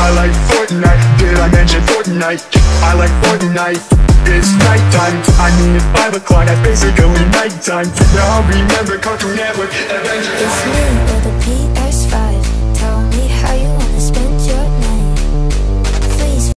I like Fortnite, did I mention Fortnite? I like Fortnite, it's nighttime I mean it's 5 o'clock, that's basically nighttime Now remember Cartoon Network, Avengers?